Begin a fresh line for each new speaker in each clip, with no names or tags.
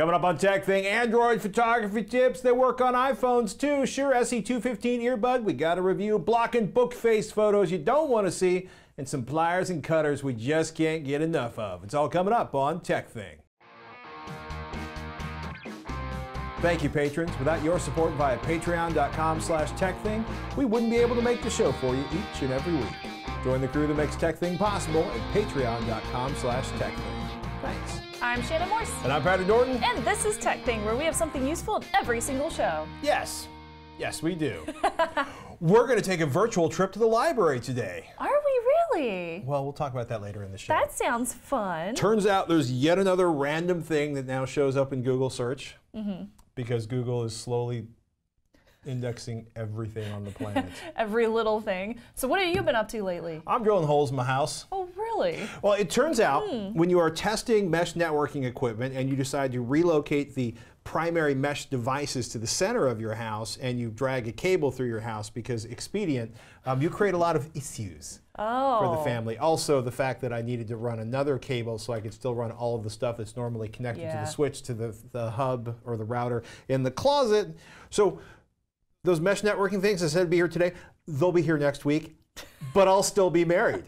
Coming up on TekThing, Android photography tips that work on iPhones too. Shure, SE215 earbud, we got a review. Blocking book face photos you don't want to see, and some pliers and cutters we just can't get enough of. It's all coming up on TekThing. Thank you, patrons. Without your support via patreon.com slash tekthing, we wouldn't be able to make the show for you each and every week. Join the crew that makes TekThing possible at patreon.com slash tekthing. Thanks.
I'm Shannon Morse.
And I'm Patrick Norton.
And this is TekThing, where we have something useful in every single show.
Yes. Yes, we do. We're going to take a virtual trip to the library today.
Are we really?
Well, we'll talk about that later in the show.
That sounds fun.
Turns out there's yet another random thing that now shows up in Google search mm-hmm. because Google is slowly indexing everything on the planet.
Every little thing. So what have you been up to lately?
I'm drilling holes in my house.
Oh, really?
Well, it turns out hmm. when you are testing mesh networking equipment and you decide to relocate the primary mesh devices to the center of your house and you drag a cable through your house because expedient, um, you create a lot of issues.
Oh.
For the oh. family. Also, the fact that I needed to run another cable so I could still run all of the stuff that's normally connected yeah. to the switch to the, the hub or the router in the closet. So those mesh networking things I said would be here today, they'll be here next week, but I'll still be married.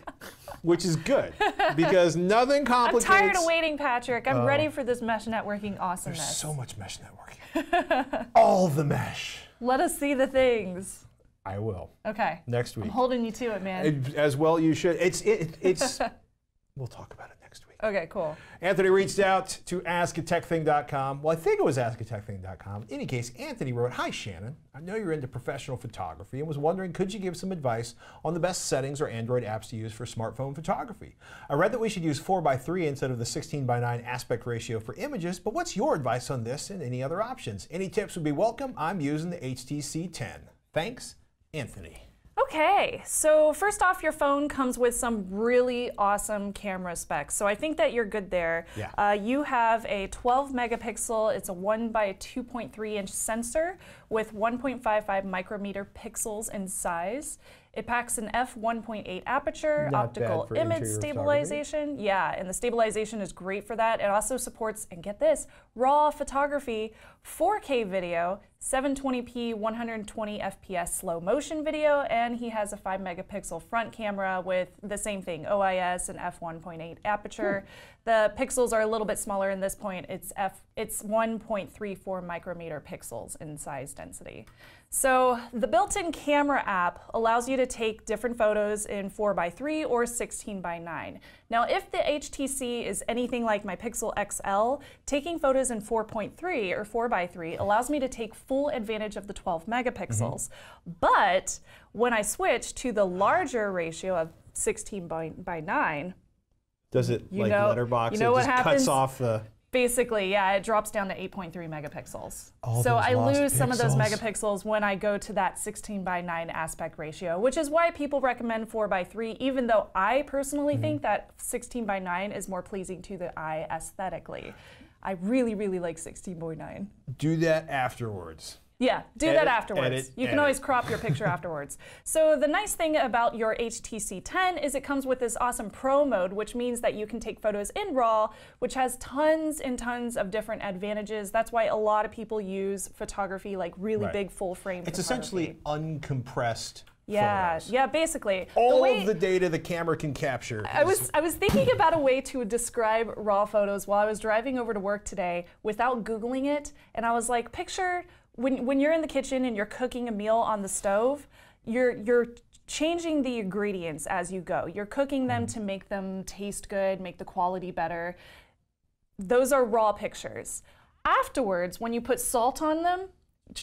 which is good because nothing complicates.
I'm tired of waiting, Patrick. I'm uh, ready for this mesh networking awesomeness.
There's so much mesh networking. All the mesh.
Let us see the things.
I will.
Okay.
Next week.
I'm holding you to it, man.
As well, you should. It's it, it's. we'll talk about it.
Okay, cool.
Anthony reached out to askatekthing.com. Well, I think it was askatekthing.com. In any case, Anthony wrote, Hi, Shannon. I know you're into professional photography and was wondering, could you give some advice on the best settings or Android apps to use for smartphone photography? I read that we should use 4x3 instead of the 16 by 9 aspect ratio for images, but what's your advice on this and any other options? Any tips would be welcome. I'm using the HTC 10. Thanks, Anthony.
Okay, so first off, your phone comes with some really awesome camera specs. So I think that you're good there.
Yeah.
Uh, you have a 12 megapixel, it's a 1 by 2.3 inch sensor with 1.55 micrometer pixels in size. It packs an f1.8 aperture,
Not
optical image stabilization. Yeah, and the stabilization is great for that. It also supports, and get this, raw photography, 4K video, 720p 120 fps slow motion video and he has a 5 megapixel front camera with the same thing OIS and f1.8 aperture. The pixels are a little bit smaller in this point. It's f it's 1.34 micrometer pixels in size density. So the built-in camera app allows you to take different photos in 4 by 3 or 16 by 9. Now if the HTC is anything like my Pixel XL, taking photos in 4.3 or 4 by 3 allows me to take full advantage of the 12 megapixels. Mm -hmm. But when I switch to the larger ratio of 16 by, by 9,
does it
you
like
know,
letterbox?
You know
it
what
just
happens?
cuts off the
Basically, yeah, it drops down to 8.3 megapixels.
All
so I lose
pixels.
some of those megapixels when I go to that 16 by 9 aspect ratio, which is why people recommend 4 by 3, even though I personally mm -hmm. think that 16 by 9 is more pleasing to the eye aesthetically. I really, really like 16 by 9.
Do that afterwards.
Yeah, do
edit,
that afterwards.
Edit,
you can always crop your picture afterwards. So the nice thing about your HTC 10 is it comes with this awesome Pro mode, which means that you can take photos in RAW, which has tons and tons of different advantages. That's why a lot of people use photography like really
right.
big full frame.
It's essentially uncompressed
yeah,
photos.
yeah, basically.
All the way, of the data the camera can capture.
I was I was thinking about a way to describe raw photos while I was driving over to work today without googling it, and I was like, picture when, when you're in the kitchen and you're cooking a meal on the stove, you're, you're changing the ingredients as you go. You're cooking them mm. to make them taste good, make the quality better. Those are raw pictures. Afterwards, when you put salt on them,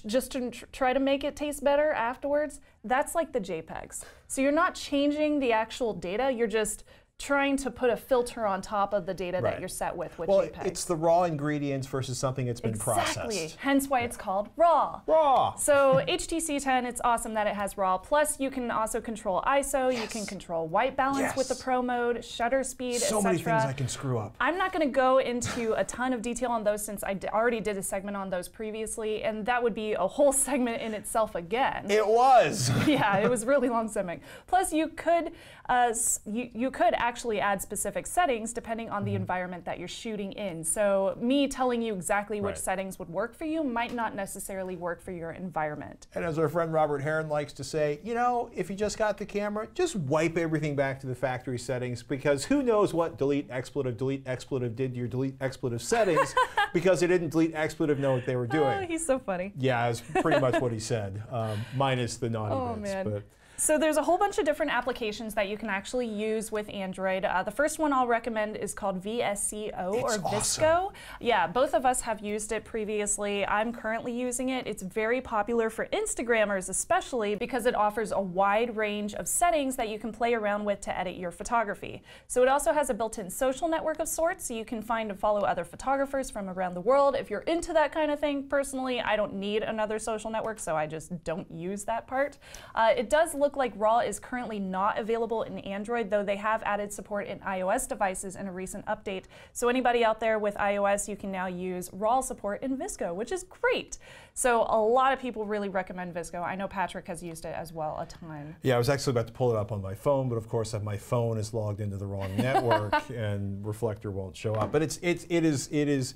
just to try to make it taste better afterwards, that's like the JPEGs. So you're not changing the actual data, you're just trying to put a filter on top of the data right. that you're set with with
well,
JPEG.
it's the raw ingredients versus something that's been
exactly.
processed.
Hence why it's called RAW.
RAW.
So HTC 10, it's awesome that it has RAW. Plus, you can also control ISO. Yes. You can control white balance
yes.
with the Pro mode, shutter speed, etc.
So many things I can screw up.
I'm not going to go into a ton of detail on those since I already did a segment on those previously, and that would be a whole segment in itself again.
It was.
yeah, it was really long segment. Plus, you could uh, you you could actually add specific settings depending on the mm-hmm. environment that you're shooting in. So me telling you exactly which right. settings would work for you might not necessarily work for your environment.
And as our friend Robert Heron likes to say, you know, if you just got the camera, just wipe everything back to the factory settings because who knows what delete expletive, delete expletive did to your delete expletive settings because they didn't delete expletive know what they were oh, doing.
Oh, he's so funny.
Yeah, that's pretty much what he said, um, minus the naughty
oh,
bits.
Man. But so there's a whole bunch of different applications that you can actually use with Android. Uh, the first one I'll recommend is called VSCO
it's
or
awesome.
VSCO. Yeah, both of us have used it previously. I'm currently using it. It's very popular for Instagrammers especially because it offers a wide range of settings that you can play around with to edit your photography. So it also has a built-in social network of sorts so you can find and follow other photographers from around the world. If you're into that kind of thing, personally, I don't need another social network, so I just don't use that part. Uh, it does look look like RAW is currently not available in Android, though they have added support in iOS devices in a recent update. So anybody out there with iOS, you can now use RAW support in VSCO, which is great. So a lot of people really recommend VSCO. I know Patrick has used it as well a ton.
Yeah, I was actually about to pull it up on my phone, but of course my phone is logged into the wrong network and Reflector won't show up. But it's, it's, it is, it is,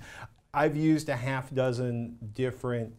I've used a half dozen different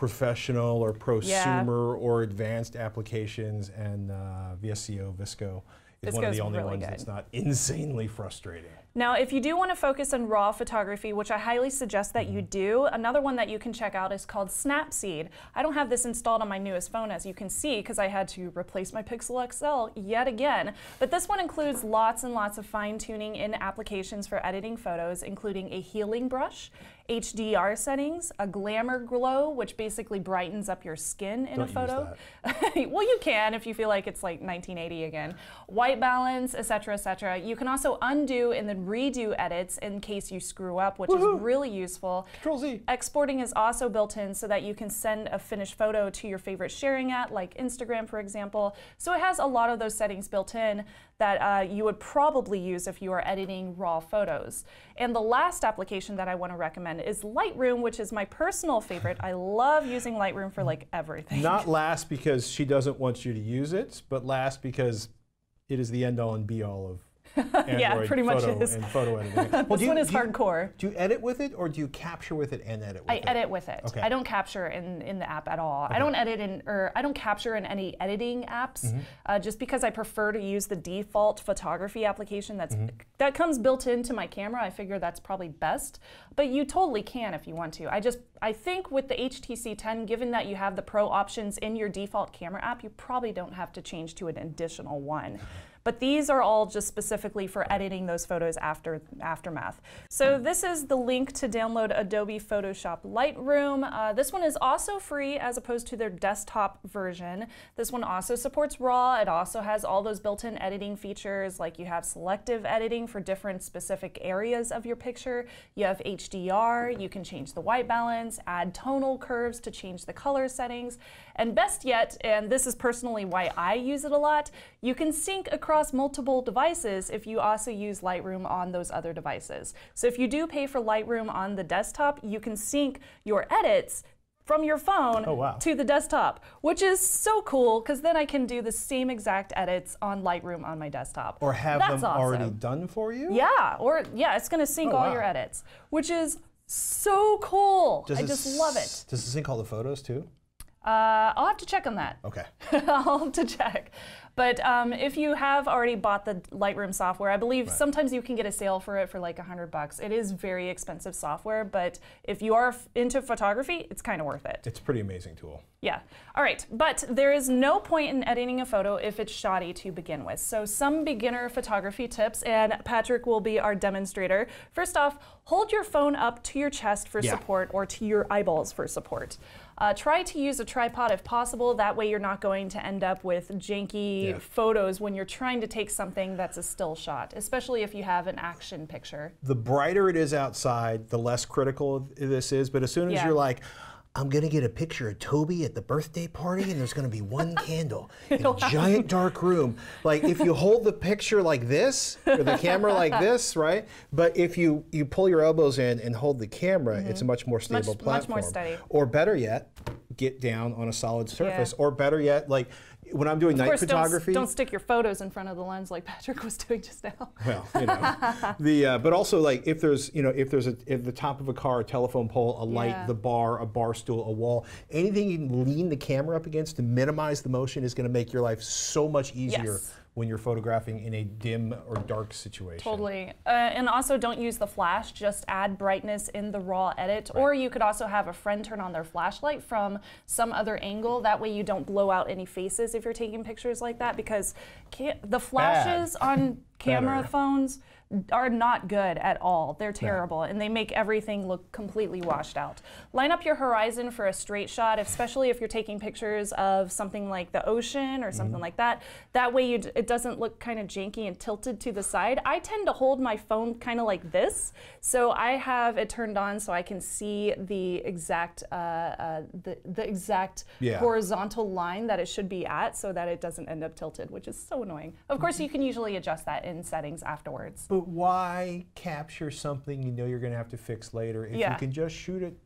professional or prosumer yeah. or advanced applications, and uh, VSCO, VSCO is one of the only
really
ones
good.
that's not insanely frustrating.
Now, if you do want to focus on raw photography, which I highly suggest that you mm-hmm. do, another one that you can check out is called Snapseed. I don't have this installed on my newest phone, as you can see, because I had to replace my Pixel XL yet again. But this one includes lots and lots of fine tuning in applications for editing photos, including a healing brush, HDR settings, a glamour glow, which basically brightens up your skin in
Don't
a photo.
well,
you can if you feel like it's like 1980 again. White balance, etc., etc. You can also undo and then redo edits in case you screw up, which is really useful.
Control Z.
Exporting is also built in so that you can send a finished photo to your favorite sharing app, like Instagram, for example. So it has a lot of those settings built in that uh, you would probably use if you are editing raw photos. And the last application that I want to recommend is Lightroom, which is my personal favorite. I love using Lightroom for like everything.
Not last because she doesn't want you to use it, but last because it is the end all and be all of
yeah, pretty much
is. And photo editing.
well, this
you,
one is
do you,
hardcore.
Do you edit with it, or do you capture with it and edit with
I
it?
I edit with it.
Okay.
I don't capture in, in the app at all. Okay. I don't edit in, or I don't capture in any editing apps, mm -hmm. uh, just because I prefer to use the default photography application that's mm -hmm. that comes built into my camera. I figure that's probably best, but you totally can if you want to. I just I think with the HTC 10, given that you have the Pro options in your default camera app, you probably don't have to change to an additional one. But these are all just specifically for editing those photos after Aftermath. So this is the link to download Adobe Photoshop Lightroom. Uh, this one is also free as opposed to their desktop version. This one also supports RAW. It also has all those built-in editing features like you have selective editing for different specific areas of your picture. You have HDR, you can change the white balance, add tonal curves to change the color settings. And best yet, and this is personally why I use it a lot, you can sync across multiple devices if you also use Lightroom on those other devices. So if you do pay for Lightroom on the desktop, you can sync your edits from your phone
oh, wow.
to the desktop, which is so cool because then I can do the same exact edits on Lightroom on my desktop.
Or have
That's
them
awesome.
already done for you?
Yeah, or yeah, it's going to sync
oh,
all
wow.
your edits, which is so cool.
Does
I just love it.
Does it sync all the photos too?
Uh, I'll have to check on that.
Okay.
I'll have to check. But um, if you have already bought the Lightroom software, I believe right. sometimes you can get a sale for it for like 100 bucks. It is very expensive software, but if you are into photography, it's kind of worth it.
It's a pretty amazing tool.
Yeah. All right. But there is no point in editing a photo if it's shoddy to begin with. So some beginner photography tips, and Patrick will be our demonstrator. First off, hold your phone up to your chest for yeah. support or to your eyeballs for support. Uh, try to use a tripod if possible. That way you're not going to end up with janky yeah. photos when you're trying to take something that's a still shot, especially if you have an action picture.
The brighter it is outside, the less critical this is. But as soon as yeah. you're like, I'm going to get a picture of Toby at the birthday party, and there's going to be one candle in a giant dark room. Like if you hold the picture like this, or the camera like this, right? But if you, you pull your elbows in and hold the camera, mm -hmm. it's a much more stable
much,
platform.
Much more steady.
Or better yet, get down on a solid surface, yeah. or better yet, like when I'm doing
of
night
course,
photography.
Don't, don't, stick your photos in front of the lens like Patrick was doing just now.
Well, you know, the uh, but also like if there's you know if there's a if the top of a car, a telephone pole, a light, yeah. the bar, a bar stool, a wall, anything you can lean the camera up against to minimize the motion is going to make your life so much easier. Yes when you're photographing in a dim or dark situation.
Totally. Uh, and also don't use the flash, just add brightness in the raw edit. Right. Or you could also have a friend turn on their flashlight from some other angle. That way you don't blow out any faces if you're taking pictures like that because the flashes Bad. on camera Better. phones are not good at all. They're terrible, yeah. and they make everything look completely washed out. Line up your horizon for a straight shot, especially if you're taking pictures of something like the ocean or something mm-hmm. like that. That way, d- it doesn't look kind of janky and tilted to the side. I tend to hold my phone kind of like this, so I have it turned on so I can see the exact uh, uh, the the exact yeah. horizontal line that it should be at, so that it doesn't end up tilted, which is so annoying. Of course, you can usually adjust that in settings afterwards.
But why capture something you know you're going to have to fix later if yeah. you can just shoot it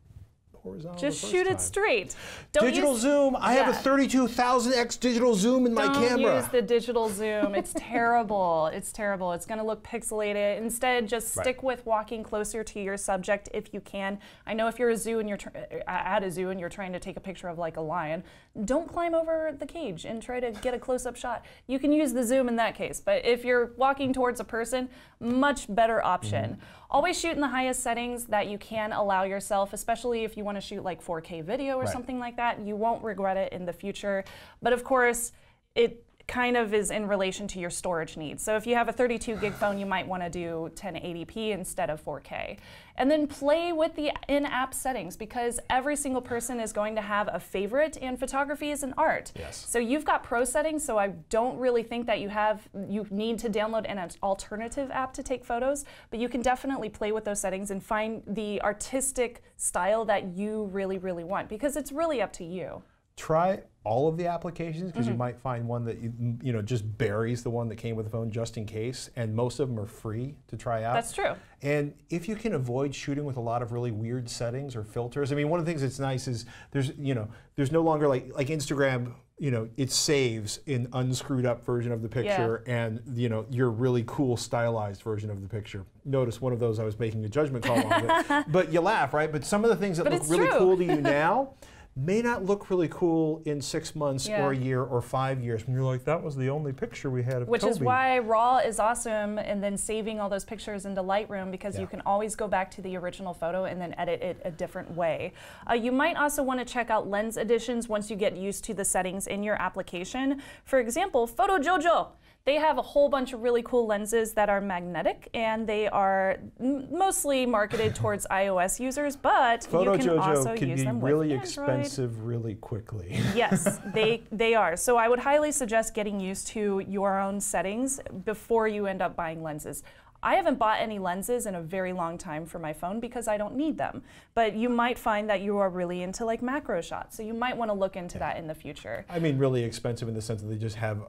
horizontal.
Just shoot
time.
it straight.
Don't digital use, zoom. I yeah. have a 32,000x digital zoom in
Don't
my camera.
Don't use the digital zoom. It's terrible. It's terrible. It's going to look pixelated. Instead, just stick right. with walking closer to your subject if you can. I know if you're a zoo and you're at a zoo and you're trying to take a picture of like a lion, don't climb over the cage and try to get a close-up shot. You can use the zoom in that case. But if you're walking towards a person, much better option. Mm -hmm. Always shoot in the highest settings that you can allow yourself, especially if you want to shoot like 4K video or right. something like that. You won't regret it in the future. But of course, it kind of is in relation to your storage needs. So if you have a 32 gig phone, you might want to do 1080p instead of 4K. And then play with the in-app settings because every single person is going to have a favorite and photography is an art.
Yes.
So you've got pro settings, so I don't really think that you have you need to download an alternative app to take photos, but you can definitely play with those settings and find the artistic style that you really really want because it's really up to you
try all of the applications because mm -hmm. you mm-hmm. might find one that you, you know just buries the one that came with the phone just in case and most of them are free to try out
that's true
and if you can avoid shooting with a lot of really weird settings or filters i mean one of the things that's nice is there's you know there's no longer like like instagram you know it saves an unscrewed up version of the picture yeah. and you know your really cool stylized version of the picture notice one of those i was making a judgment call on it but you laugh right but some of the things that
but
look really true. cool to you now may not look really cool in six months yeah. or a year or five years when you're like, that was the only picture we had of
Which
Toby.
is why RAW is awesome and then saving all those pictures into Lightroom because yeah. you can always go back to the original photo and then edit it a different way. Uh, you might also want to check out lens additions once you get used to the settings in your application. For example, Photojojo. They have a whole bunch of really cool lenses that are magnetic, and they are mostly marketed towards iOS users, but
Photo
you can
Jojo
also
can
use
be
them
really
with
expensive really quickly.
yes, they, they are. So I would highly suggest getting used to your own settings before you end up buying lenses. I haven't bought any lenses in a very long time for my phone because I don't need them. But you might find that you are really into like macro shots. So you might want to look into yeah. that in the future.
I mean really expensive in the sense that they just have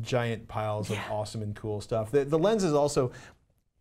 giant piles yeah. of awesome and cool stuff. The, the lens is also,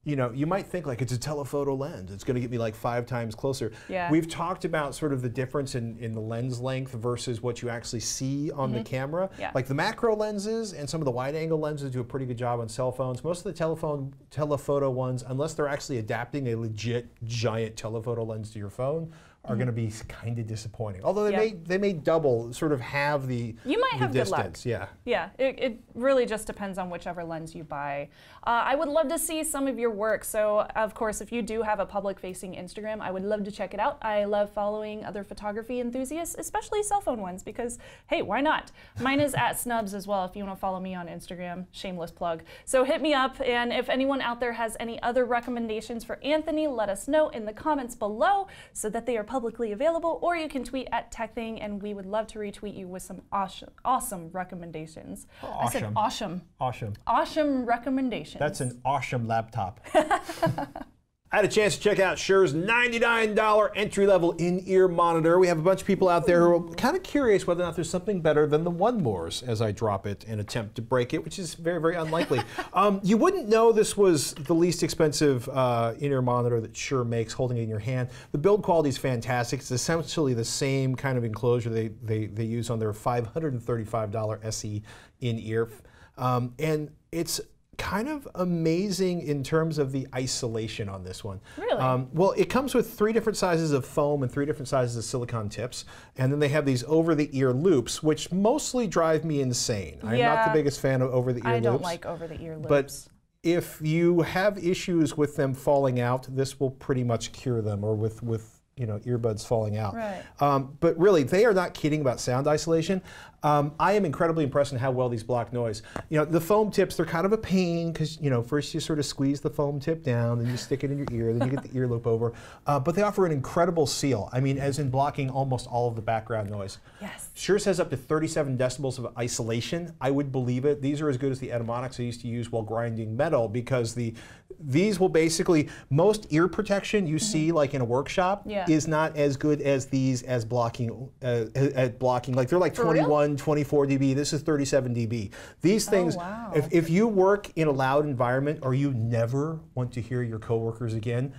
you know, you might think like it's a telephoto lens. It's going to get me like five times closer.
Yeah.
We've talked about sort of the difference in, in the lens length versus what you actually see on mm -hmm. the mm-hmm. camera.
Yeah.
Like the macro lenses and some of the wide angle lenses do a pretty good job on cell phones. Most of the telephone telephoto ones, unless they're actually adapting a legit giant telephoto lens to your phone, are going to be kind of disappointing. Although they yep. may they may double, sort of have the
you might have
distance.
good luck. Yeah, yeah. It, it really just depends on whichever lens you buy. Uh, I would love to see some of your work. So of course, if you do have a public-facing Instagram, I would love to check it out. I love following other photography enthusiasts, especially cell phone ones, because hey, why not? Mine is at Snubs as well. If you want to follow me on Instagram, shameless plug. So hit me up, and if anyone out there has any other recommendations for Anthony, let us know in the comments below so that they are publicly available, or you can tweet at TekThing, and we would love to retweet you with some awesome, awesome recommendations.
Awesome. I
said awesome.
Awesome.
Awesome recommendations.
That's an awesome laptop. I had a chance to check out Shure's $99 entry level in ear monitor. We have a bunch of people out there who are kind of curious whether or not there's something better than the 1MORE's as I drop it and attempt to break it, which is very, very unlikely. um, you wouldn't know this was the least expensive uh, in ear monitor that Shure makes, holding it in your hand. The build quality is fantastic. It's essentially the same kind of enclosure they, they, they use on their $535 SE in ear. Um, and it's kind of amazing in terms of the isolation on this one.
Really? Um,
well, it comes with three different sizes of foam and three different sizes of silicone tips, and then they have these over-the-ear loops, which mostly drive me insane. Yeah. I'm not the biggest fan of over-the-ear loops. I
don't like over-the-ear loops.
But if you have issues with them falling out, this will pretty much cure them, or with with you know earbuds falling out.
Right.
Um, but really, they are not kidding about sound isolation. Um, I am incredibly impressed in how well these block noise. You know, the foam tips, they're kind of a pain because, you know, first you sort of squeeze the foam tip down, then you stick it in your ear, then you get the earloop over. Uh, but they offer an incredible seal. I mean, as in blocking almost all of the background noise.
Yes.
Shure says up to 37 decibels of isolation. I would believe it. These are as good as the Etymotics I used to use while grinding metal because the these will basically, most ear protection you mm -hmm. see like in a workshop
yeah.
is not as good as these as blocking, uh, at blocking. Like they're like For 21, real? 24 dB. This is 37 dB. These oh, things,
oh, wow.
if, if you work in a loud environment or you never want to hear your coworkers again,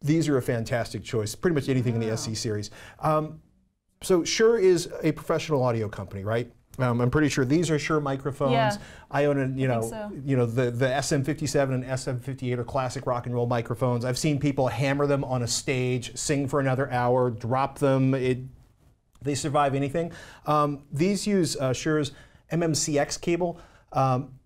these are a fantastic choice. Pretty much anything wow. in the SE series. Um, so Shure is a professional audio company, right? Um, I'm pretty sure these are Shure microphones.
Yeah,
I own, a, you know,
so.
you know, the the SM57 and SM58 are classic rock and roll microphones. I've seen people hammer them on a stage, sing for another hour, drop them. It they survive anything. Um, these use uh, Shure's MMCX cable. Um,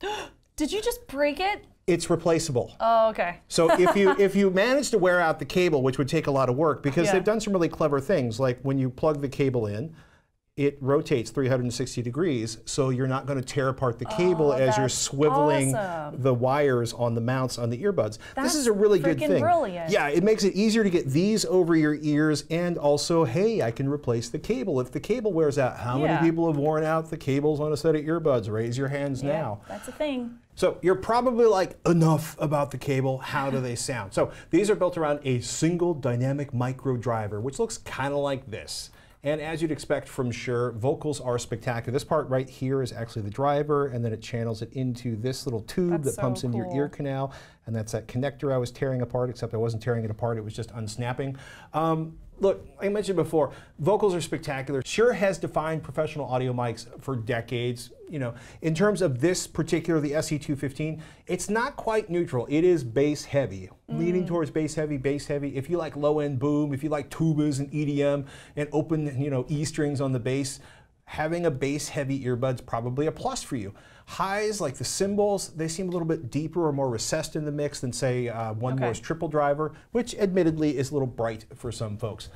Did you just break it?
It's replaceable.
Oh, okay.
so if you if you manage to wear out the cable, which would take a lot of work, because yeah. they've done some really clever things, like when you plug the cable in, it rotates 360 degrees, so you're not going to tear apart the cable
oh,
as you're swiveling
awesome.
the wires on the mounts on the earbuds.
That's
this is a really good thing.
Brilliant.
Yeah, it makes it easier to get these over your ears, and also, hey, I can replace the cable if the cable wears out. How
yeah.
many people have worn out the cables on a set of earbuds? Raise your hands
yeah,
now.
That's a thing.
So you're probably like, enough about the cable, how do they sound? So these are built around a single dynamic micro driver, which looks kind of like this. And as you'd expect from Shure, vocals are spectacular. This part right here is actually the driver, and then it channels it into this little tube
that's
that
so
pumps
cool.
into your ear canal, and that's that connector I was tearing apart, except I wasn't tearing it apart, it was just unsnapping. Um, look, I mentioned before, vocals are spectacular. Shure has defined professional audio mics for decades. You know, in terms of this particular, the SE215, it's not quite neutral. It is bass heavy, mm. leaning towards bass heavy, bass heavy. If you like low end boom, if you like tubas and EDM and open, you know, E strings on the bass, having a bass heavy earbud's probably a plus for you. Highs, like the cymbals, they seem a little bit deeper or more recessed in the mix than, say, uh, One okay. More's triple driver, which admittedly is a little bright for some folks.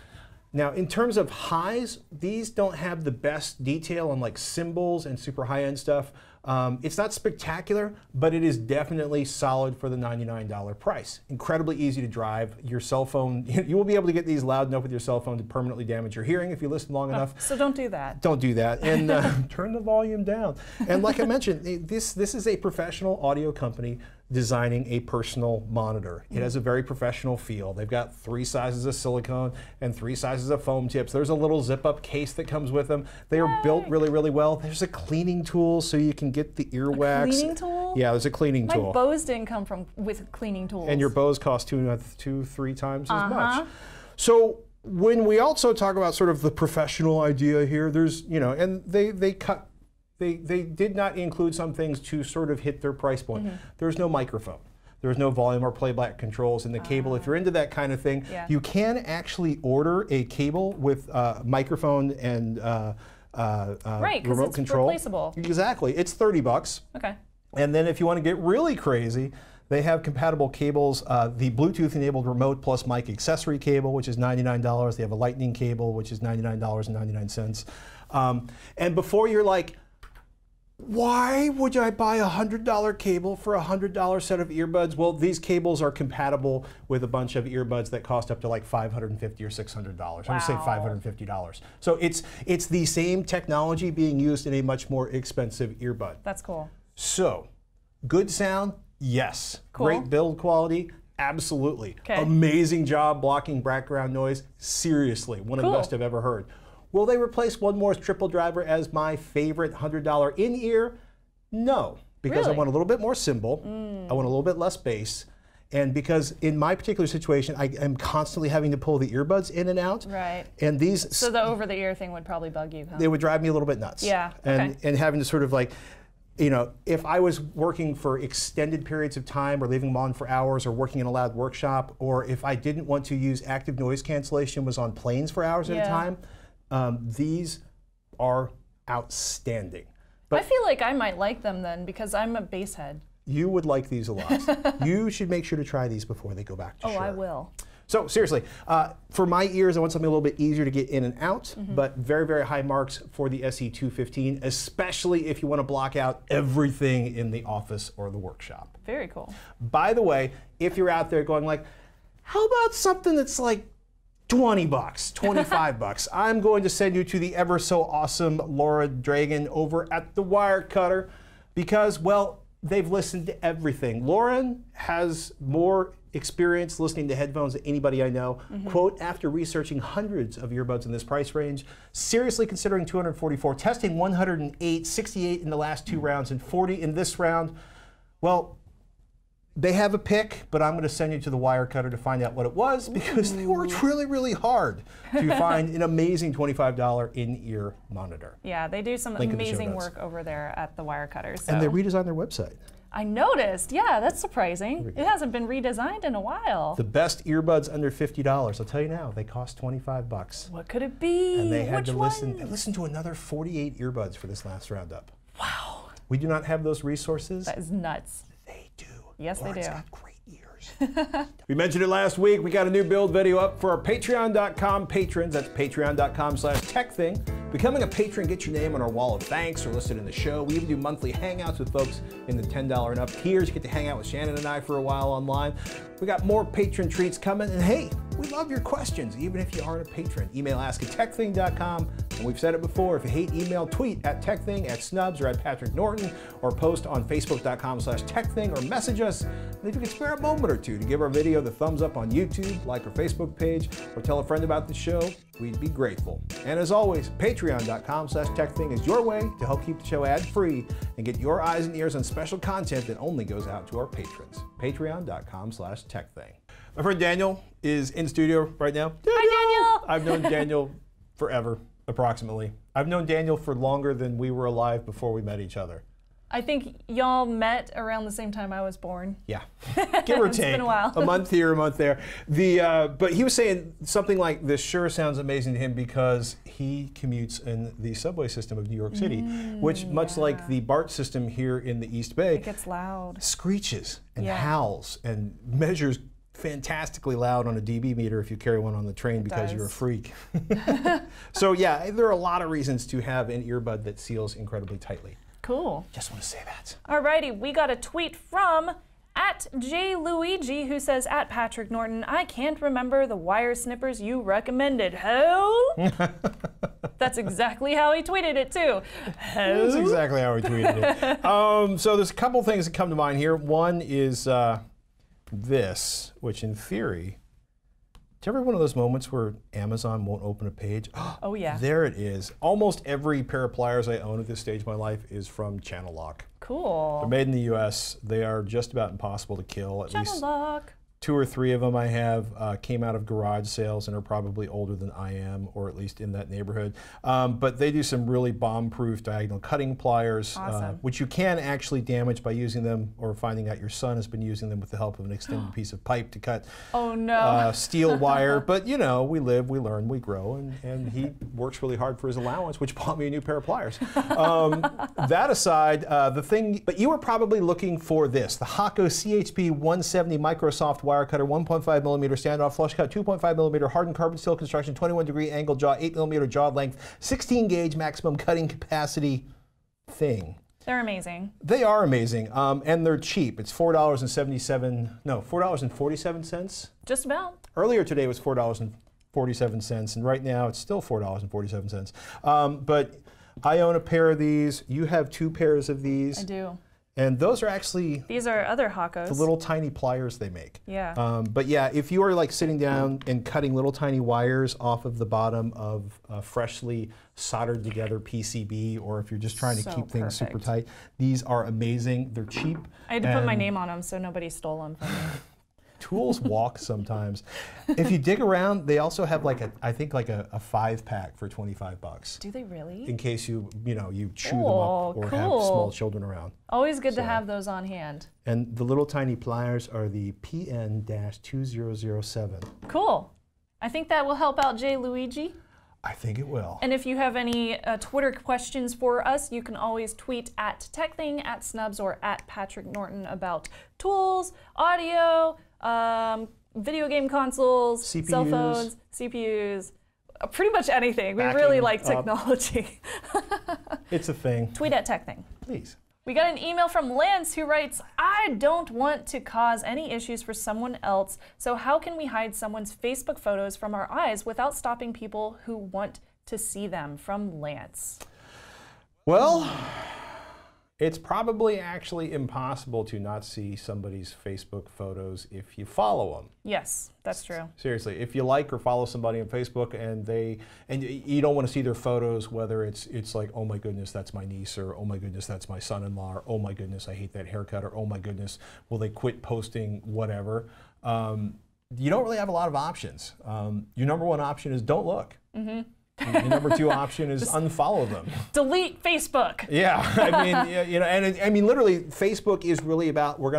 Now, in terms of highs, these don't have the best detail on like cymbals and super high-end stuff. Um, it's not spectacular, but it is definitely solid for the $99 price. Incredibly easy to drive. Your cell phone, you will be able to get these loud enough with your cell phone to permanently damage your hearing if you listen long oh, enough.
So don't do that.
Don't do that. And uh, turn the volume down. And like I mentioned, this, this is a professional audio company designing a personal monitor. It has a very professional feel. They've got three sizes of silicone and three sizes of foam tips. There's a little zip up case that comes with them. They are built really, really well. There's a cleaning tool so you can get the earwax.
A cleaning tool?
Yeah, there's a cleaning
My
tool.
My Bose didn't come from with cleaning tools.
And your Bose cost two, uh, two three times
uh
-huh.
as
much.
Uh-huh.
So when we also talk about sort of the professional idea here, there's, you know, and they, they cut they, they did not include some things to sort of hit their price point. Mm -hmm. There's no microphone. There's no volume or playback controls in the cable. If you're into that kind of thing,
yeah.
you can actually order a cable with uh, microphone and uh, uh, uh
right,
remote
it's
control.
Replaceable.
Exactly. It's 30 bucks.
Okay.
And then if you want to get really crazy, they have compatible cables, uh, the Bluetooth enabled remote plus mic accessory cable, which is $99. They have a lightning cable, which is $99.99. Um, and before you're like, why would I buy a $100 cable for a $100 set of earbuds? Well, these cables are compatible with a bunch of earbuds that cost up to like 550 or $600. Wow. I'm going to say $550. So it's, it's the same technology being used in a much more expensive earbud.
That's cool.
So, good sound, yes.
Cool.
Great build quality, Absolutely.
Okay.
Amazing job blocking background noise. Seriously, one of the best I've ever heard. Will they replace 1MORE's triple driver as my favorite $100 in ear? No, because I want a little bit more cymbal. I want a little bit less bass. And because in my particular situation, I am constantly having to pull the earbuds in and out.
Right.
And these
So the over the ear thing would probably bug you, huh?
they would drive me a little bit nuts.
Yeah,
And
okay.
and having to sort of like, you know, if I was working for extended periods of time or leaving them on for hours or working in a loud workshop, or if I didn't want to use active noise cancellation, was on planes for hours at a time, um, these are outstanding.
I feel like I might like them then because I'm a bass head.
You would like these a lot. you should make sure to try these before they go back to
Oh, I will.
So seriously, uh, for my ears, I want something a little bit easier to get in and out,
Mm-hmm.
but very, very high marks for the SE215, especially if you want to block out everything in the office or the workshop.
Very cool.
By the way, if you're out there going like, how about something that's like 20 bucks, 25 bucks? I'm going to send you to the ever so awesome Lauren Dragan over at the Wirecutter because, well, they've listened to everything. Lauren has more experience listening to headphones than anybody I know. Mm-hmm. Quote, after researching hundreds of earbuds in this price range, seriously considering 244, testing 108, 68 in the last two mm. rounds, and 40 in this round. Well, they have a pick, but I'm going to send you to the Wirecutter to find out what it was because they worked really, really hard to find an amazing $25 in-ear monitor.
Yeah, they do some
Link in the show
amazing work over there at the Wirecutters. So.
And they redesigned their website.
I noticed. Yeah, that's surprising. It hasn't been redesigned in a while.
The best earbuds under $50. I'll tell you now, they cost 25 bucks.
what could it be?
And they had
Which
to listen
one?
listen to another 48 earbuds for this last roundup.
Wow,
We do not have those resources.
that is nuts.
They do.
Yes, they do.
great ears. we mentioned it last week. We got a new build video up for our patreon.com patrons. That's patreon.com slash tekthing. Becoming a patron gets your name on our wall of thanks or listed in the show. We even do monthly hangouts with folks in the $10 and up tiers. You get to hang out with Shannon and I for a while online. We got more patron treats coming. And hey, we love your questions, even if you aren't a patron. Email ask at tekthing.com. And we've said it before, if you hate email, tweet at tekthing, at snubs, or at Patrick Norton, or post on facebook.com slash tekthing, or message us. And if you could spare a moment or two to give our video the thumbs up on YouTube, like our Facebook page, or tell a friend about the show, we'd be grateful. And as always, patreon.com slash tekthing is your way to help keep the show ad-free and get your eyes and ears on special content that only goes out to our patrons. Patreon.com slash tekthing. My friend Daniel is in studio right now.
Hi, Daniel.
I've known Daniel forever, approximately. I've known Daniel for longer than we were alive before we met each other.
I think y'all met around the same time I was born.
Yeah, give or
It's
take.
been a while.
a month here, a month there. The uh, but he was saying something like this. Shure sounds amazing to him because he commutes in the subway system of New York City, which much like the BART system here in the East Bay,
It gets loud.
screeches and
Yeah.
howls and measures fantastically loud on a dB meter if you carry one on the train because you're a freak. so yeah, there are a lot of reasons to have an earbud that seals incredibly tightly.
Cool.
Just want to say that.
Alrighty, we got a tweet from at JayLuigi who says at Patrick Norton, I can't remember the wire snippers you recommended. How? That's exactly how he tweeted it too.
That's exactly how he tweeted it. um, so there's a couple things that come to mind here. One is uh, this, which in theory, do you ever have one of those moments where Amazon won't open a page?
Oh yeah.
There it is. Almost every pair of pliers I own at this stage of my life is from Channellock. Cool. They're made in the U.S. They are just about impossible to kill. At
Channel
least
lock.
Two or three of them I have uh, came out of garage sales and are probably older than I am, or at least in that neighborhood. Um, but they do some really bomb-proof diagonal cutting pliers, uh, which you can actually damage by using them, or finding out your son has been using them with the help of an extended piece of pipe to cut
Oh no.
uh, steel wire. But you know, we live, we learn, we grow, and, and he works really hard for his allowance, which bought me a new pair of pliers. Um, that aside, uh, the thing, but you were probably looking for this the Hakko CHP 170 Micro Soft wire cutter, 1.5 millimeter standoff flush cut, 2.5 millimeter hardened carbon steel construction, 21 degree angle jaw, 8 millimeter jaw length, 16 gauge maximum cutting capacity thing.
They're amazing.
They are amazing, um, and they're cheap. It's four dollars and seventy-seven. No, four dollars and forty-seven cents.
Just about.
Earlier today it was four dollars and forty-seven cents, and right now it's still four dollars and forty-seven cents. Um, but I own a pair of these. You have two pairs of these,
I do.
And those are actually
These are other Hakkos.
the little tiny pliers they make.
Yeah.
Um, but yeah, if you are like sitting down and cutting little tiny wires off of the bottom of a freshly soldered together PCB, or if you're just trying to
So
keep things super tight, these are amazing. They're cheap.
I had to put my name on them so nobody stole them from me.
Tools walk sometimes. if you dig around, they also have like a, I think like a, a five pack for 25 bucks.
Do they really?
In case you, you know, you chew them
Oh,
up or have small children around.
Always good
So-
to have those on hand.
And the little tiny pliers are the PN-2007.
Cool. I think that will help out JayLuigi.
I think it will.
And if you have any uh, Twitter questions for us, you can always tweet at TekThing, at Snubs, or at Patrick Norton about tools, audio, um, video game consoles, cell phones, CPUs, uh, pretty much anything. We really like technology.
It's a thing.
tweet at TekThing.
Please.
We got an email from Lance who writes, I don't want to cause any issues for someone else, so how can we hide someone's Facebook photos from our eyes without stopping people who want to see them? From Lance.
Well, it's probably actually impossible to not see somebody's Facebook photos if you follow them.
Yes, that's true.
Seriously, if you like or follow somebody on Facebook and they and you don't want to see their photos, whether it's it's like oh my goodness that's my niece or oh my goodness that's my son-in-law or oh my goodness I hate that haircut or oh my goodness will they quit posting whatever. Um, you don't really have a lot of options. Um, your number one option is don't look. Mm-hmm. Your number two option is unfollow them.
Delete Facebook.
Yeah, I mean, you know, and it, I mean, literally, Facebook is really about we're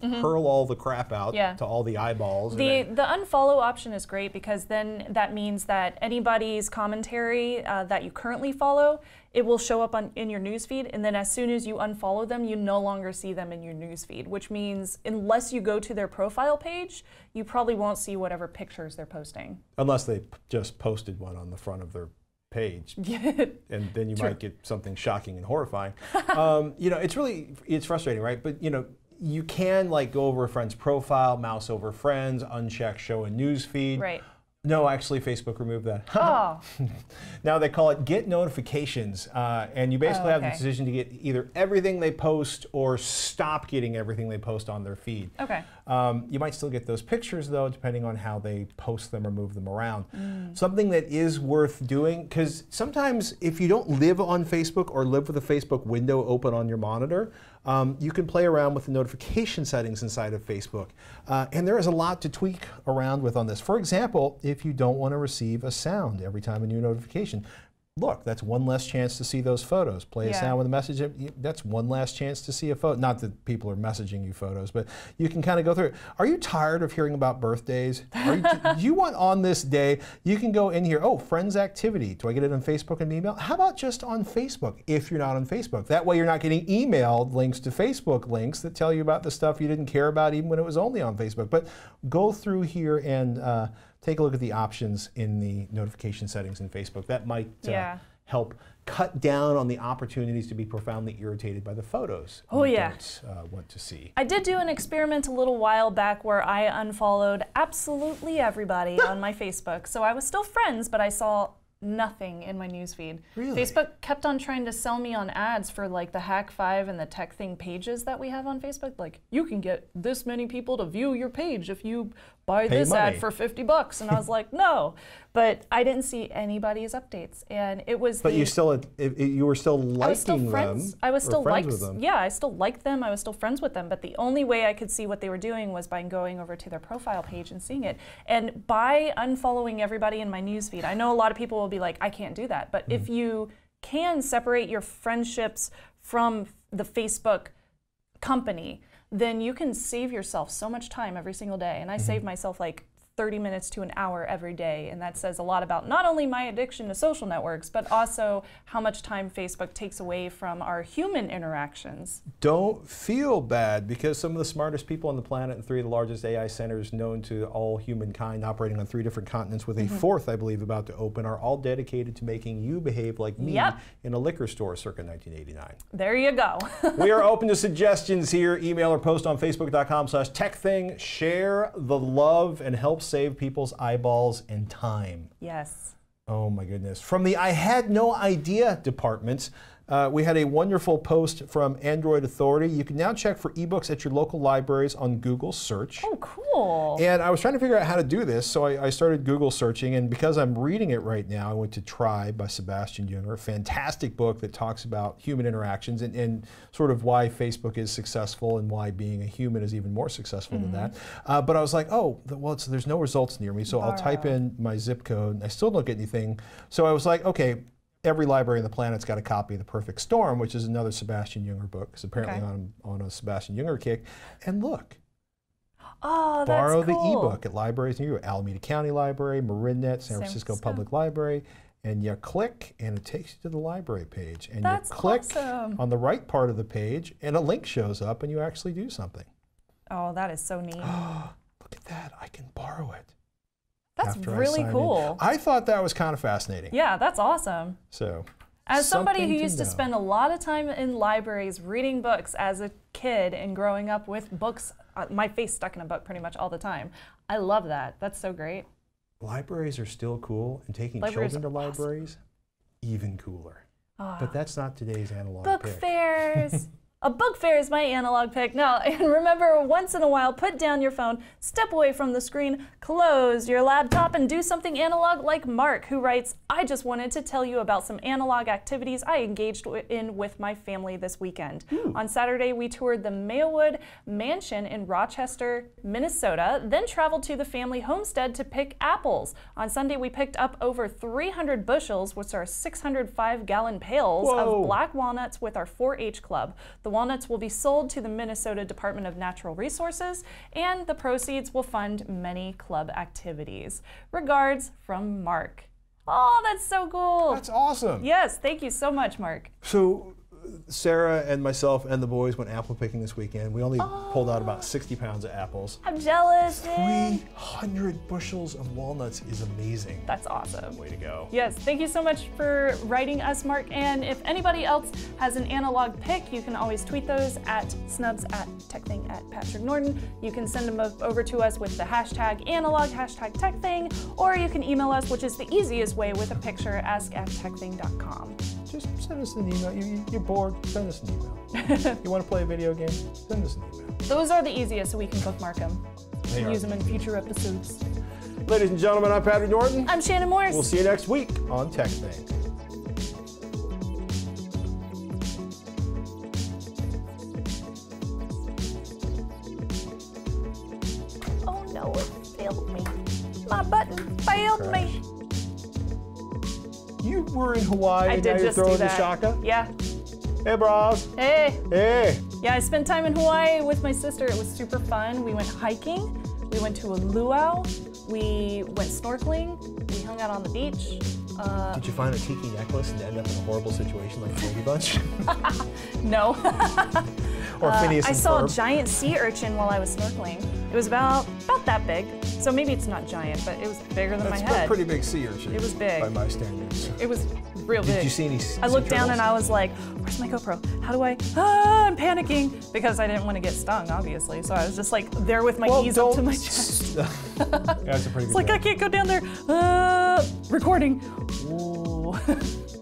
gonna hurl all the crap out.
Yeah.
to all the eyeballs. and
The the unfollow option is great because then that means that anybody's commentary uh, that you currently follow, it will show up on in your newsfeed, and then as soon as you unfollow them, you no longer see them in your newsfeed. Which means unless you go to their profile page, you probably won't see whatever pictures they're posting.
unless they p- just posted one on the front of their page, and then you might get something shocking and horrifying. um, you know, it's really it's frustrating, right? But you know. You can like go over a friend's profile, mouse over friends, uncheck show in newsfeed.
right.
No, actually, Facebook removed that.
Oh,
Now they call it get notifications, uh, and you basically
Oh,
have the decision to get either everything they post or stop getting everything they post on their feed.
okay.
Um, you might still get those pictures though, depending on how they post them or move them around.
Mm.
Something that is worth doing, because sometimes if you don't live on Facebook or live with a Facebook window open on your monitor, um, you can play around with the notification settings inside of Facebook. Uh, and there is a lot to tweak around with on this. For example, if you don't want to receive a sound every time a new notification, look, that's one less chance to see those photos. Play a sound with a message, that's one last chance to see a photo. Not that people are messaging you photos, but you can kind of go through it. Are you tired of hearing about birthdays? Are you, you want on this day, you can go in here, oh, friends activity. Do I get it on Facebook and email? How about just on Facebook if you're not on Facebook? That way you're not getting emailed links to Facebook links that tell you about the stuff you didn't care about even when it was only on Facebook. But go through here and uh, take a look at the options in the notification settings in Facebook. That might uh,
Yeah.
help cut down on the opportunities to be profoundly irritated by the photos
Oh,
you
yeah.
don't uh, want to see.
I did do an experiment a little while back where I unfollowed absolutely everybody on my Facebook. So I was still friends, but I saw nothing in my newsfeed.
Really?
Facebook kept on trying to sell me on ads for like the Hak5 and the TekThing pages that we have on Facebook. Like, you can get this many people to view your page if you buy
Pay
this
money.
ad for 50 bucks. And I was like, no. But I didn't see anybody's updates. And it was
But you still, it, it- you were still liking
I was still friends.
them.
I was still
friends
liked.
with them.
Yeah, I still liked them. I was still friends with them. But the only way I could see what they were doing was by going over to their profile page and seeing it. And by unfollowing everybody in my newsfeed, I know a lot of people will be like, I can't do that. But if
Mm-hmm.
you can separate your friendships from the Facebook company, then you can save yourself so much time every single day. And I
Mm-hmm.
save myself like 30 minutes to an hour every day. And that says a lot about not only my addiction to social networks, but also how much time Facebook takes away from our human interactions.
Don't feel bad because some of the smartest people on the planet and three of the largest AI centers known to all humankind operating on three different continents with a
Mm-hmm.
fourth, I believe, about to open are all dedicated to making you behave like me
Yep.
in a liquor store circa 1989.
There you go.
we are open to suggestions here. Email or post on facebook.com slash tekthing. Share the love and help save people's eyeballs and time.
yes.
Oh my goodness. From the I had no idea department, Uh, we had a wonderful post from Android Authority. You can now check for ebooks at your local libraries on Google search.
Oh, cool.
And I was trying to figure out how to do this, so I, I, started Google searching. And because I'm reading it right now, I went to Tribe by Sebastian Junger, a fantastic book that talks about human interactions and, and sort of why Facebook is successful and why being a human is even more successful mm -hmm. than that. Uh, but I was like, oh, well, there's no results near me, so I'll type in my zip code. I still don't get anything. So I was like, okay, every library on the planet's got a copy of The Perfect Storm, which is another Sebastian Junger book. It's apparently okay. on, on a Sebastian Junger kick. And look,
oh,
borrow
cool.
the ebook at libraries near you, Alameda County Library, Marinette, San, San Francisco, Francisco, Public Library. And you click, and it takes you to the library page. And
That's
you click
awesome.
on the right part of the page, and a link shows up, and you actually do something.
Oh, that is so neat.
Look at that. I can borrow it.
That's really cool.
In. I thought that was kind of fascinating.
Yeah, that's awesome.
So,
as somebody who used to, to spend a lot of time in libraries reading books as a kid and growing up with books, uh, my face stuck in a book pretty much all the time. I love that. That's so great.
Libraries are still cool, and taking libraries children to libraries, awesome. even cooler. Oh. But that's not today's analog
book
pick.
fairs. A book fair is my analog pick. Now, and remember, once in a while, put down your phone, step away from the screen, close your laptop, and do something analog like Mark, who writes, I just wanted to tell you about some analog activities I engaged in with my family this weekend. On Saturday, we toured the Mayowood Mansion in Rochester, Minnesota, then traveled to the family homestead to pick apples. On Sunday, we picked up over 300 bushels, which are 605 gallon pails, Whoa. of black walnuts with our 4 H club. The the walnuts will be sold to the Minnesota Department of Natural Resources, and the proceeds will fund many club activities. Regards from Mark. Oh, that's so cool.
That's awesome.
Yes, thank you so much, Mark.
So Sarah and myself and the boys went apple picking this weekend. We only oh. pulled out about 60 pounds of apples.
I'm jealous.
300 bushels of walnuts is amazing.
That's awesome.
Way to go.
Yes, thank you so much for writing us, Mark. And if anybody else has an analog pick, you can always tweet those at snubs at tekthing at Patrick Norton. You can send them over to us with the hashtag analog, hashtag tekthing, or you can email us, which is the easiest way with a picture, ask at tekthing.com
just send us an email. You, are bored, send us an email. you want to play a video game? Send us an email.
Those are the easiest, so we can bookmark them. They use them in future episodes.
Ladies and gentlemen, I'm Patrick Norton.
I'm Shannon Morse.
We'll see you next week on TekThing.
Oh no, it failed me. My button failed Crash. me.
You were in Hawaii I
did
now
you're
throwing
the
shaka?
Yeah.
Hey, bros.
Hey.
Hey.
Yeah, I spent time in Hawaii with my sister. It was super fun. We went hiking. We went to a luau. We went snorkeling. We hung out on the beach.
Uh, Did you find a tiki necklace and end up in a horrible situation like Brady Bunch?
no.
or Phineas uh,
I saw
Ferb.
a giant sea urchin while I was snorkeling. It was about about that big. So maybe it's not giant, but it was bigger than
That's
my head.
That's a pretty big sea urchin.
It was big.
By my standards.
It was real big.
Did you see any
I looked down and I was like, where's my GoPro? How do I, ah, I'm panicking because I didn't want to get stung, obviously. So I was just like there with my
well,
knees up to my chest.
yeah, that's a pretty
It's like, I can't go down there. Uh, recording. Ooh.